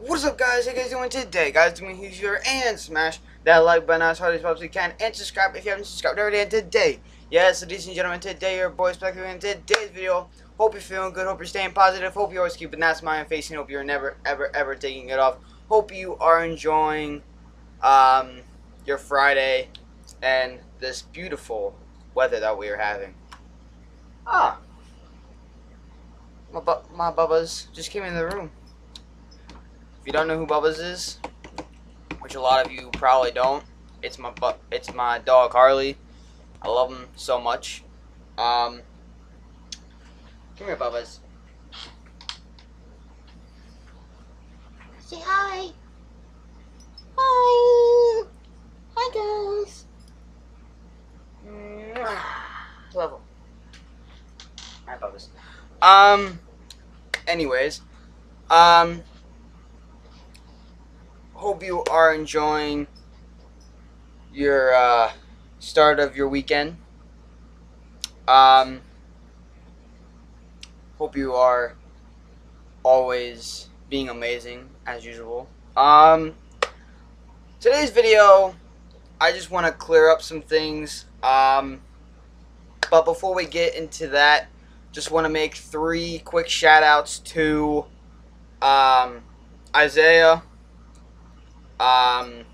What's up guys, how you guys doing today? Guys, it's doing here and smash that like button as hard as possibly can and subscribe if you haven't subscribed already and today. Yes, ladies and gentlemen, today your boys back in today's video. Hope you're feeling good, hope you're staying positive, hope you're always keeping that smile and face and hope you're never ever ever taking it off. Hope you are enjoying um, your Friday and this beautiful weather that we are having. Ah, my, bu my bubbas just came in the room. If you don't know who Bubba's is, which a lot of you probably don't, it's my bu it's my dog Harley. I love him so much. Um, come here, Bubba's. Say hi. Hi. Hi, guys. Level. Alright, Bubba's. Um, anyways, um, hope you are enjoying your uh, start of your weekend. Um, hope you are always being amazing as usual. Um, today's video, I just want to clear up some things. Um, but before we get into that, just want to make three quick shout outs to um, Isaiah um,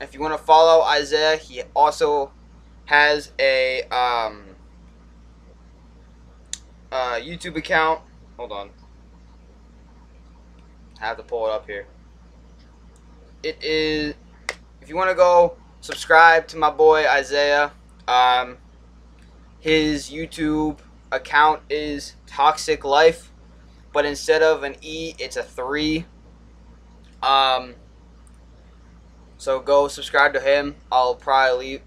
if you want to follow Isaiah, he also has a um, uh, YouTube account. Hold on. I have to pull it up here. It is, if you want to go subscribe to my boy Isaiah, um, his YouTube account is Toxic Life, but instead of an E, it's a 3. Um, so go subscribe to him. I'll probably leave,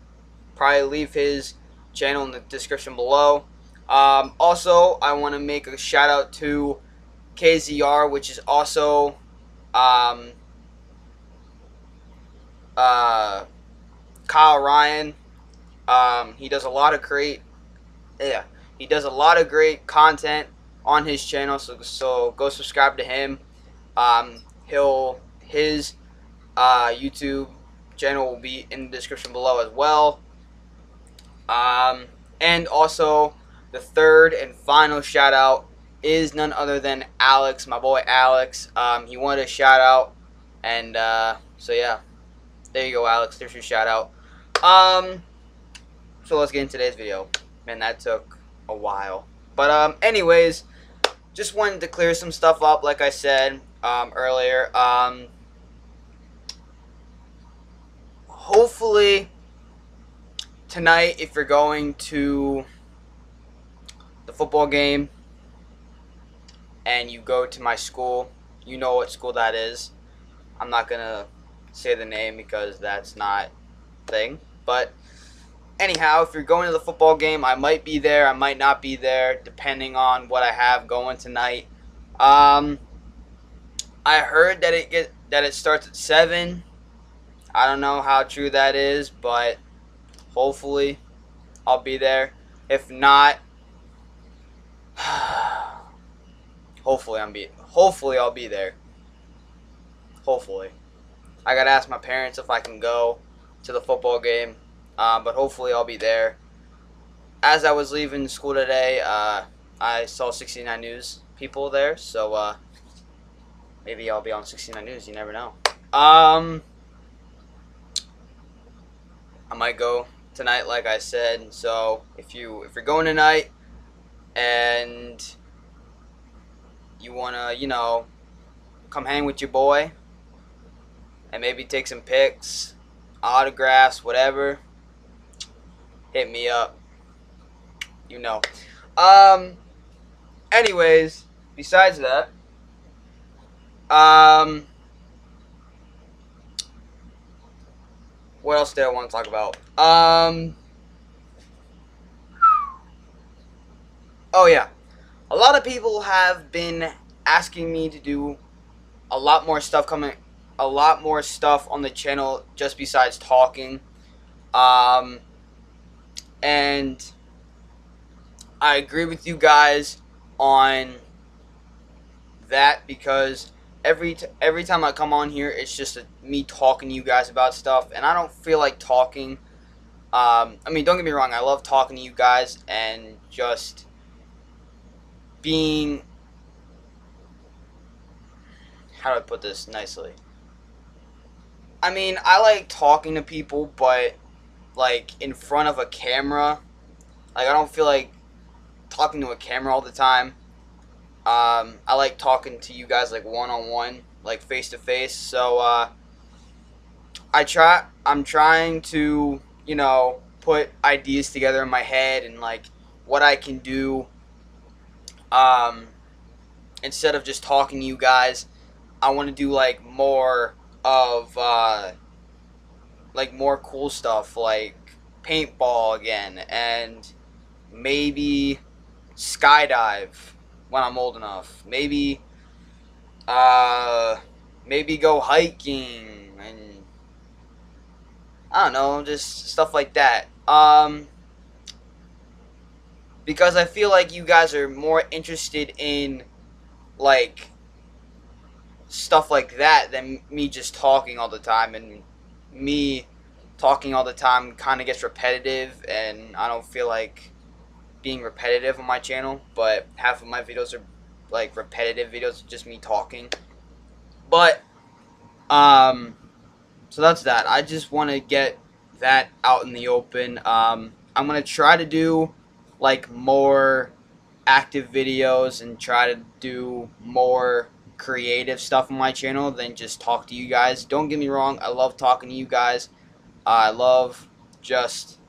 probably leave his channel in the description below. Um, also, I want to make a shout out to KZR, which is also um, uh, Kyle Ryan. Um, he does a lot of great, yeah, he does a lot of great content on his channel. So so go subscribe to him. Um, he'll his uh, YouTube channel will be in the description below as well. Um, and also, the third and final shout out is none other than Alex, my boy Alex. Um, he wanted a shout out, and uh, so yeah, there you go, Alex. There's your shout out. Um, so let's get into today's video. Man, that took a while, but um, anyways, just wanted to clear some stuff up, like I said um, earlier. Um, hopefully tonight if you're going to the football game and you go to my school you know what school that is. I'm not gonna say the name because that's not thing but anyhow if you're going to the football game i might be there i might not be there depending on what i have going tonight. Um i heard that it get that it starts at 7 I don't know how true that is, but hopefully I'll be there. If not, hopefully I'm be hopefully I'll be there. Hopefully. I gotta ask my parents if I can go to the football game, uh, but hopefully I'll be there. As I was leaving school today, uh, I saw 69 News people there, so uh, maybe I'll be on 69 News. You never know. Um. I might go tonight, like I said. So if you if you're going tonight and you wanna, you know, come hang with your boy and maybe take some pics, autographs, whatever, hit me up. You know. Um. Anyways, besides that, um. What else did I want to talk about? Um. Oh yeah, a lot of people have been asking me to do a lot more stuff coming, a lot more stuff on the channel just besides talking. Um, and I agree with you guys on that because every t- every time I come on here, it's just a, me talking to you guys about stuff, and I don't feel like talking. Um, I mean, don't get me wrong, I love talking to you guys and just being. How do I put this nicely? I mean, I like talking to people, but like in front of a camera, like I don't feel like talking to a camera all the time. Um, I like talking to you guys like one on one, like face to face. So uh, I try. I'm trying to, you know, put ideas together in my head and like what I can do. Um, instead of just talking to you guys, I want to do like more of uh, like more cool stuff, like paintball again, and maybe skydive when I'm old enough. Maybe, uh, maybe go hiking and I don't know, just stuff like that. Um, because I feel like you guys are more interested in like stuff like that than me just talking all the time and me talking all the time kind of gets repetitive and I don't feel like being repetitive on my channel, but half of my videos are like repetitive videos, just me talking. But um, so that's that. I just want to get that out in the open. Um, I'm gonna try to do like more active videos and try to do more creative stuff on my channel than just talk to you guys. Don't get me wrong, I love talking to you guys. I love just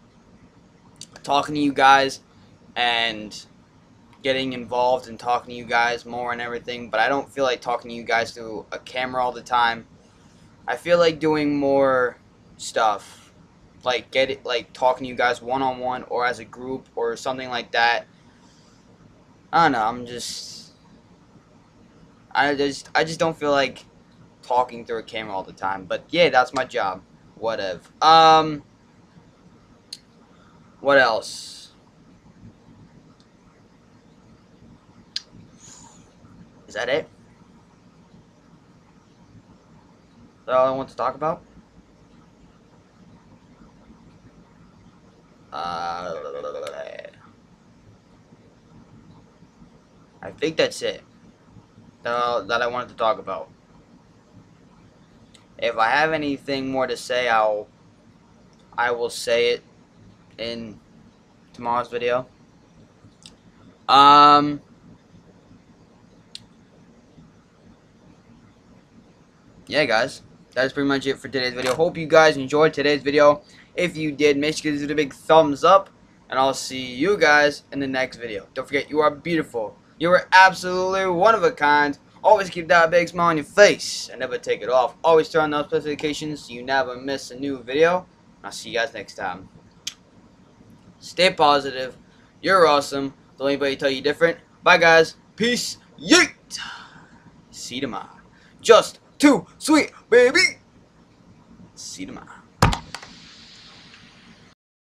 talking to you guys and getting involved and talking to you guys more and everything, but I don't feel like talking to you guys through a camera all the time. I feel like doing more stuff, like get it, like talking to you guys one on one or as a group or something like that. I don't know. I'm just, I just, I just don't feel like talking through a camera all the time. But yeah, that's my job. Whatever. Um, what else? Is that it? Is that all I want to talk about? Uh, I think that's it. Uh, that I wanted to talk about. If I have anything more to say, I'll I will say it in tomorrow's video. Um. Yeah, guys, that's pretty much it for today's video. Hope you guys enjoyed today's video. If you did, make sure to give it a big thumbs up, and I'll see you guys in the next video. Don't forget, you are beautiful. You are absolutely one of a kind. Always keep that big smile on your face and never take it off. Always turn on those notifications so you never miss a new video. I'll see you guys next time. Stay positive. You're awesome. Don't anybody tell you different. Bye, guys. Peace. Yeet. See you tomorrow. Just sweet, baby. See you tomorrow.